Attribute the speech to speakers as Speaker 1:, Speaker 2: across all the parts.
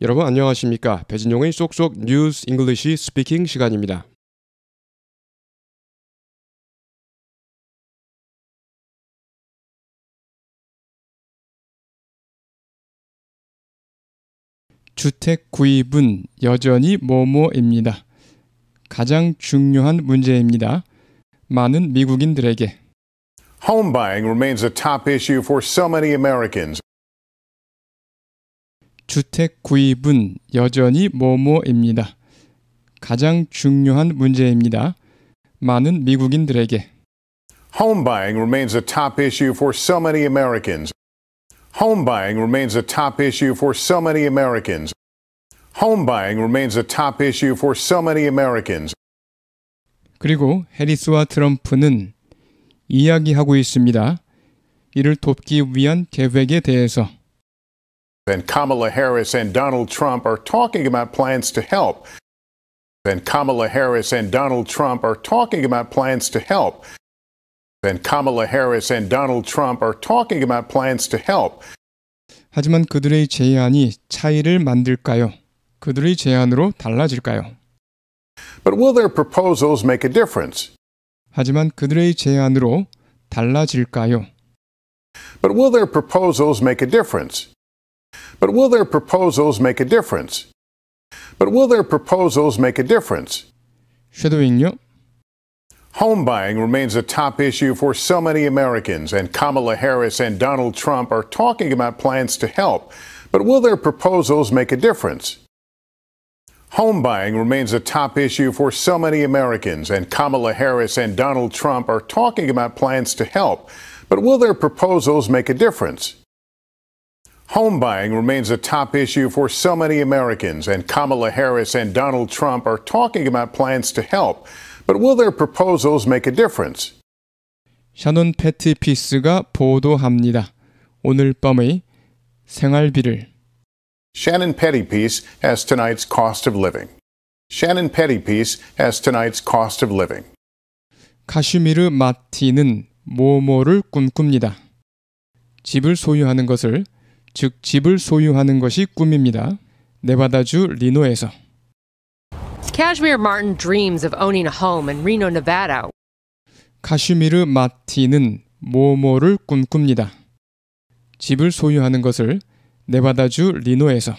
Speaker 1: 여러분 안녕하십니까? 배진용의 쏙쏙 뉴스 잉글리시 스피킹 시간입니다. 주택 구입은 여전히 뭐뭐입니다. 가장 중요한 문제입니다. 많은 미국인들에게
Speaker 2: Home buying remains a top issue for so many Americans.
Speaker 1: 주택 구입은 여전히 뭐뭐입니다. 가장 중요한 문제입니다. 많은 미국인들에게
Speaker 2: Home buying remains a top issue for so many Americans. Home buying remains a top issue for so many Americans. Home buying remains a top issue for so many Americans.
Speaker 1: 그리고 해리스와 트럼프는 이야기하고 있습니다. 이를 돕기 위한 계획에 대해서
Speaker 2: And Kamala Harris and Donald Trump are talking about plans to help. And Kamala Harris and Donald Trump are talking about plans to help. And Kamala Harris and Donald Trump are talking about plans to help.
Speaker 1: 하지만 그들의 제안이 차이를 만들까요? 그들의 제안으로 달라질까요?
Speaker 2: But will their proposals make a difference?
Speaker 1: 하지만 그들의 제안으로 달라질까요?
Speaker 2: But will their proposals make a difference? But will their proposals make a difference? But will their proposals make a difference? Home buying remains a top issue for so many Americans, and Kamala Harris and Donald Trump are talking about plans to help. But will their proposals make a difference? Home buying remains a top issue for so many Americans, and Kamala Harris and Donald Trump are talking about plans to help. But will their proposals make a difference? Home buying remains a top issue for so many Americans, and Kamala Harris and Donald Trump are talking about plans to help. But will their proposals make a difference?
Speaker 1: 샤논 패티피스가 보도합니다. 오늘 밤의 생활비를
Speaker 2: Shannon Pettypiece has tonight's cost of living. Shannon Pettypiece has tonight's cost of living.
Speaker 1: 카슈미르 마티는 모모를 꿈꿉니다. 집을 소유하는 것을 즉 집을 소유하는 것이 꿈입니다. 네바다주 리노에서
Speaker 3: Kashmir Martin dreams of owning a home in Reno, Nevada.
Speaker 1: 카슈미르 마티는 모모를 꿈꿉니다. 집을 소유하는 것을 네바다주 리노에서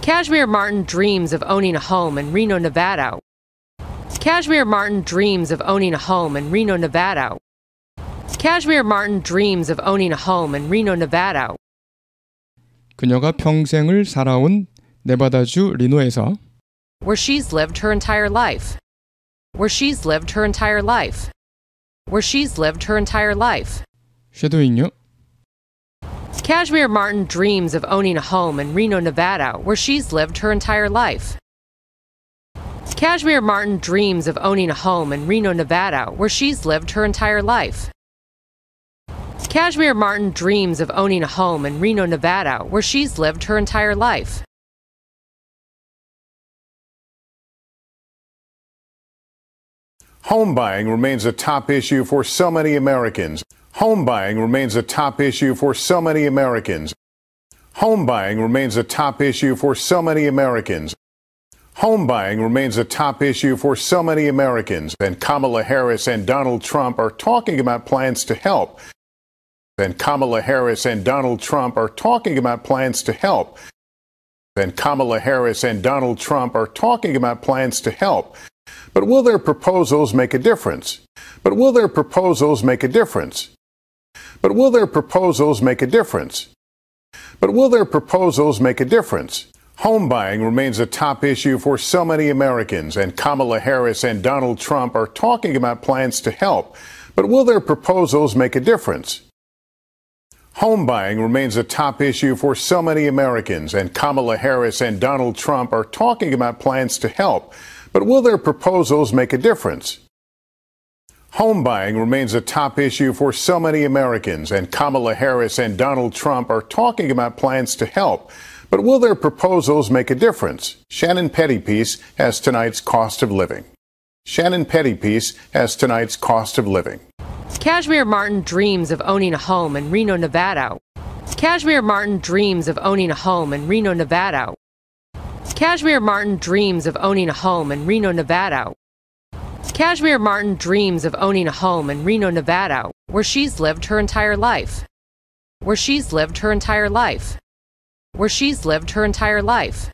Speaker 3: Kashmir Martin dreams of owning a home in Reno, Nevada. Kashmir Martin dreams of owning a home in Reno, Nevada. Kashmir Martin dreams of owning a home in Reno, Nevada.
Speaker 1: 그녀가 평생을 살아온 네바다주 리노에서
Speaker 3: where she's lived her entire life. Where she's lived her entire life. Where she's lived her entire life.
Speaker 1: 쉐도잉요.
Speaker 3: Kashmir Martin dreams of owning a home in Reno, Nevada, where she's lived her entire life. Kashmir Martin dreams of owning a home in Reno, Nevada, where she's lived her entire life. Kashmir Martin dreams of owning a home in Reno, Nevada, where she's lived her entire life.
Speaker 2: Home buying remains a top issue for so many Americans. Home buying remains a top issue for so many Americans. Home buying remains a top issue for so many Americans. Home buying remains a top issue for so many Americans, and Kamala Harris and Donald Trump are talking about plans to help. And Kamala Harris and Donald Trump are talking about plans to help. And Kamala Harris and Donald Trump are talking about plans to help. But will their proposals make a difference? But will their proposals make a difference? But will their proposals make a difference? But will their proposals make a difference? Home buying remains a top issue for so many Americans, and Kamala Harris and Donald Trump are talking about plans to help. But will their proposals make a difference? Home buying remains a top issue for so many Americans, and Kamala Harris and Donald Trump are talking about plans to help. But will their proposals make a difference? Home buying remains a top issue for so many Americans, and Kamala Harris and Donald Trump are talking about plans to help. But will their proposals make a difference? Shannon Pettypiece has tonight's cost of living. Shannon Pettypiece has tonight's cost of living.
Speaker 3: Kashmir Martin dreams of owning a home in Reno, Nevada. Cashmere Martin dreams of owning a home in Reno, Nevada. Cashmere Martin dreams of owning a home in Reno, Nevada. Cashmere Martin dreams of owning a home in Reno, Nevada, where she's lived her entire life. Where she's lived her entire life. Where she's lived her entire life.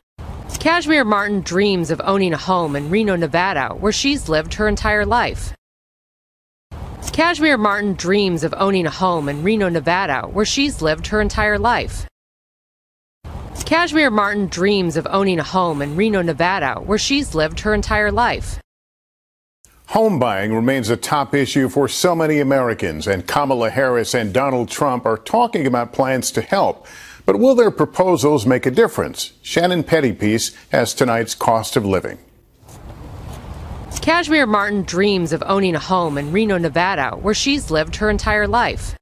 Speaker 3: Cashmere Martin dreams of owning a home in Reno, Nevada, where she's lived her entire life. Cashmere Martin dreams of owning a home in Reno, Nevada, where she's lived her entire life. Cashmere Martin dreams of owning a home in Reno, Nevada, where she's lived her entire life.
Speaker 2: Home buying remains a top issue for so many Americans, and Kamala Harris and Donald Trump are talking about plans to help. But will their proposals make a difference? Shannon Pettypiece has tonight's cost of living.
Speaker 3: Cashmere Martin dreams of owning a home in Reno, Nevada, where she's lived her entire life.